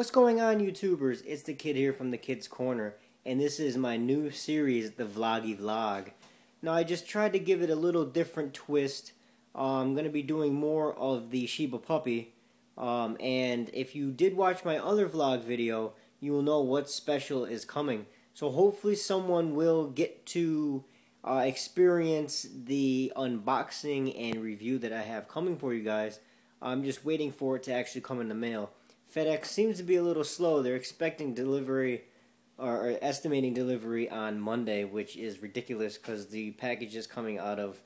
What's going on, YouTubers? It's the kid here from the Kids Corner, and this is my new series, the Vloggy Vlog. Now, I just tried to give it a little different twist. Uh, I'm going to be doing more of the Shiba puppy, um, and if you did watch my other vlog video, you will know what special is coming. So hopefully someone will get to uh, experience the unboxing and review that I have coming for you guys. I'm just waiting for it to actually come in the mail. FedEx seems to be a little slow. They're expecting delivery or estimating delivery on Monday, which is ridiculous because the package is coming out of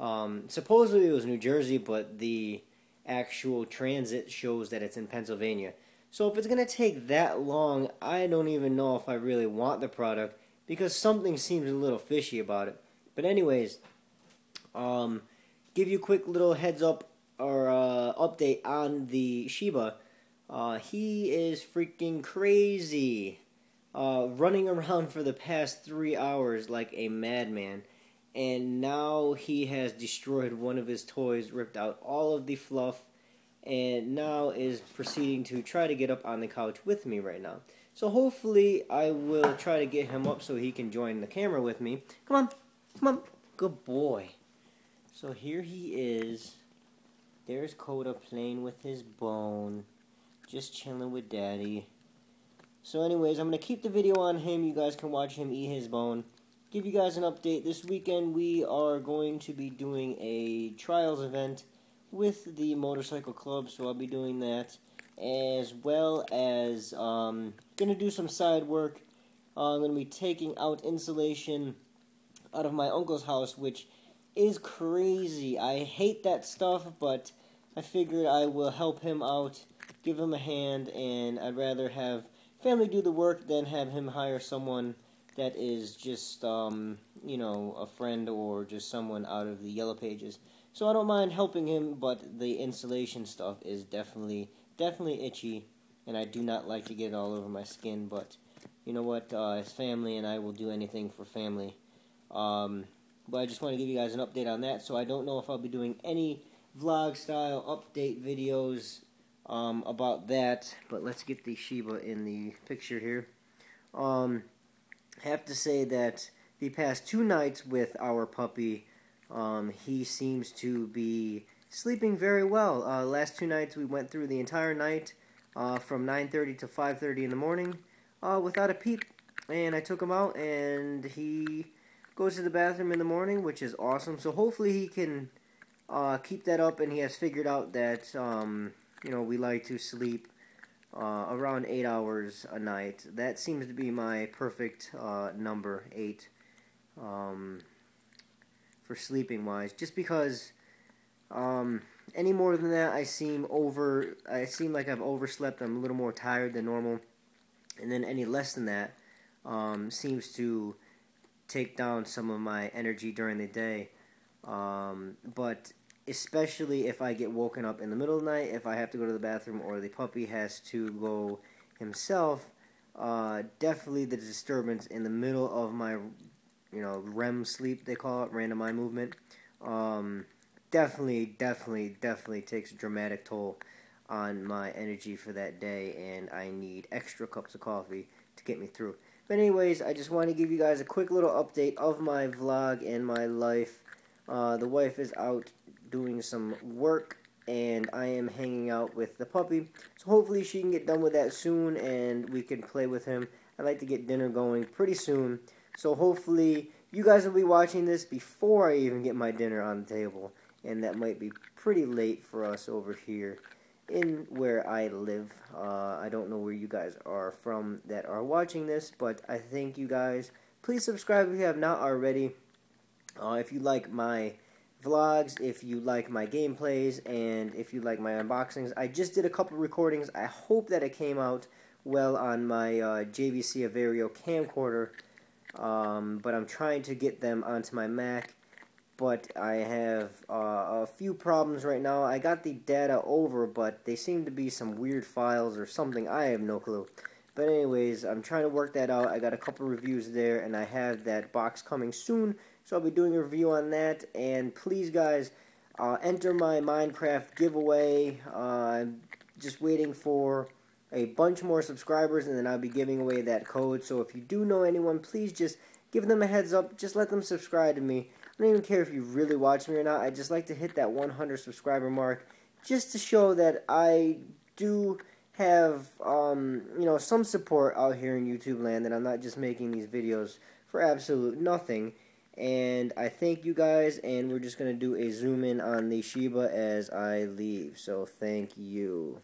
um, supposedly it was New Jersey, but the actual transit shows that it's in Pennsylvania. So if it's going to take that long, I don't even know if I really want the product because something seems a little fishy about it. But anyways, um, give you a quick little heads up or uh, update on the Shiba. Uh, he is freaking crazy. Uh, running around for the past three hours like a madman. And now he has destroyed one of his toys, ripped out all of the fluff, and now is proceeding to try to get up on the couch with me right now. So hopefully I will try to get him up so he can join the camera with me. Come on, come on, good boy. So here he is. There's Coda playing with his bone just chilling with daddy. So anyways, I'm going to keep the video on him. You guys can watch him eat his bone. Give you guys an update. This weekend we are going to be doing a trials event with the motorcycle club, so I'll be doing that. As well as um, going to do some side work. Uh, I'm going to be taking out insulation out of my uncle's house, which is crazy. I hate that stuff, but I figured I will help him out give him a hand, and I'd rather have family do the work than have him hire someone that is just, um, you know, a friend or just someone out of the yellow pages. So I don't mind helping him, but the insulation stuff is definitely, definitely itchy, and I do not like to get it all over my skin, but you know what, uh, it's family, and I will do anything for family. Um, but I just want to give you guys an update on that, so I don't know if I'll be doing any vlog-style update videos um, about that. But let's get the Shiba in the picture here. Um, have to say that the past two nights with our puppy, um, he seems to be sleeping very well. Uh, last two nights we went through the entire night uh, from 9.30 to 5.30 in the morning uh, without a peep. And I took him out and he goes to the bathroom in the morning, which is awesome. So hopefully he can uh, keep that up and he has figured out that um, you know, we like to sleep uh, around eight hours a night. That seems to be my perfect uh, number, eight, um, for sleeping wise. Just because um, any more than that, I seem over. I seem like I've overslept. I'm a little more tired than normal, and then any less than that um, seems to take down some of my energy during the day. Um, but especially if I get woken up in the middle of the night, if I have to go to the bathroom, or the puppy has to go himself. Uh, definitely the disturbance in the middle of my, you know, REM sleep, they call it, random eye movement. Um, definitely, definitely, definitely takes a dramatic toll on my energy for that day, and I need extra cups of coffee to get me through. But anyways, I just want to give you guys a quick little update of my vlog and my life. Uh, the wife is out doing some work and I am hanging out with the puppy. So hopefully she can get done with that soon and we can play with him. I'd like to get dinner going pretty soon. So hopefully you guys will be watching this before I even get my dinner on the table. And that might be pretty late for us over here in where I live. Uh, I don't know where you guys are from that are watching this, but I thank you guys. Please subscribe if you have not already. Uh, if you like my vlogs, if you like my gameplays, and if you like my unboxings. I just did a couple recordings. I hope that it came out well on my uh, JVC Everio camcorder, um, but I'm trying to get them onto my Mac. But I have uh, a few problems right now. I got the data over, but they seem to be some weird files or something. I have no clue. But anyways, I'm trying to work that out. I got a couple reviews there, and I have that box coming soon. So I'll be doing a review on that. And please, guys, uh, enter my Minecraft giveaway. Uh, I'm just waiting for a bunch more subscribers, and then I'll be giving away that code. So if you do know anyone, please just give them a heads up. Just let them subscribe to me. I don't even care if you really watch me or not. I just like to hit that 100 subscriber mark just to show that I do have um, you know some support out here in YouTube land, and I'm not just making these videos for absolute nothing. And I thank you guys, and we're just gonna do a zoom in on the Shiba as I leave. So thank you.